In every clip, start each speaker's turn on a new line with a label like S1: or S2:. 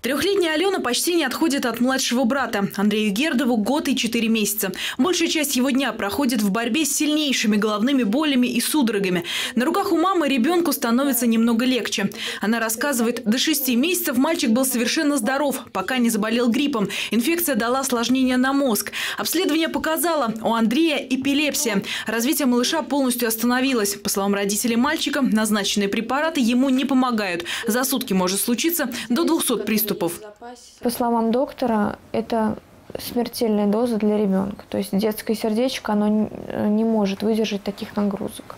S1: Трехлетняя Алена почти не отходит от младшего брата. Андрею Гердову год и четыре месяца. Большая часть его дня проходит в борьбе с сильнейшими головными болями и судорогами. На руках у мамы ребенку становится немного легче. Она рассказывает, до шести месяцев мальчик был совершенно здоров, пока не заболел гриппом. Инфекция дала осложнение на мозг. Обследование показало, у Андрея эпилепсия. Развитие малыша полностью остановилось. По словам родителей мальчика, назначенные препараты ему не помогают. За сутки может случиться до 200 приступов приступов.
S2: По словам доктора, это смертельная доза для ребенка. То есть детское сердечко, оно не может выдержать таких нагрузок.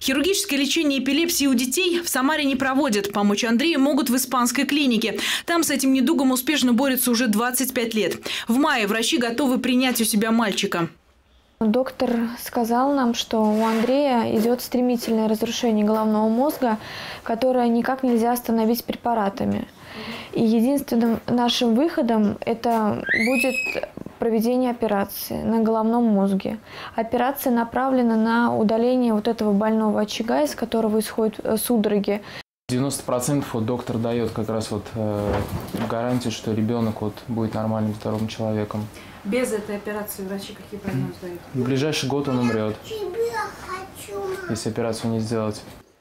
S1: Хирургическое лечение эпилепсии у детей в Самаре не проводят. Помочь Андрею могут в испанской клинике. Там с этим недугом успешно борются уже 25 лет. В мае врачи готовы принять у себя мальчика.
S2: Доктор сказал нам, что у Андрея идет стремительное разрушение головного мозга, которое никак нельзя остановить препаратами. И единственным нашим выходом это будет проведение операции на головном мозге. Операция направлена на удаление вот этого больного очага, из которого исходят э, судороги.
S3: 90% вот доктор дает как раз вот э, гарантию, что ребенок вот будет нормальным здоровым человеком.
S1: Без этой операции врачи какие прогнозы дают?
S3: В ближайший год он умрет, если операцию не сделать.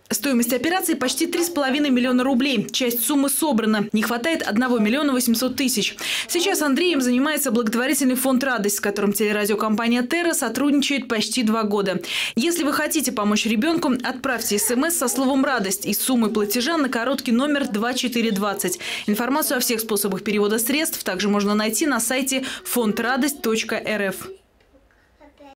S1: Стоимость операции почти 3,5 миллиона рублей. Часть суммы собрана. Не хватает 1 миллиона 800 тысяч. Сейчас Андреем занимается благотворительный фонд «Радость», с которым телерадиокомпания «Терра» сотрудничает почти два года. Если вы хотите помочь ребенку, отправьте смс со словом «Радость» и суммой платежа на короткий номер 2420. Информацию о всех способах перевода средств также можно найти на сайте фондрадость.рф.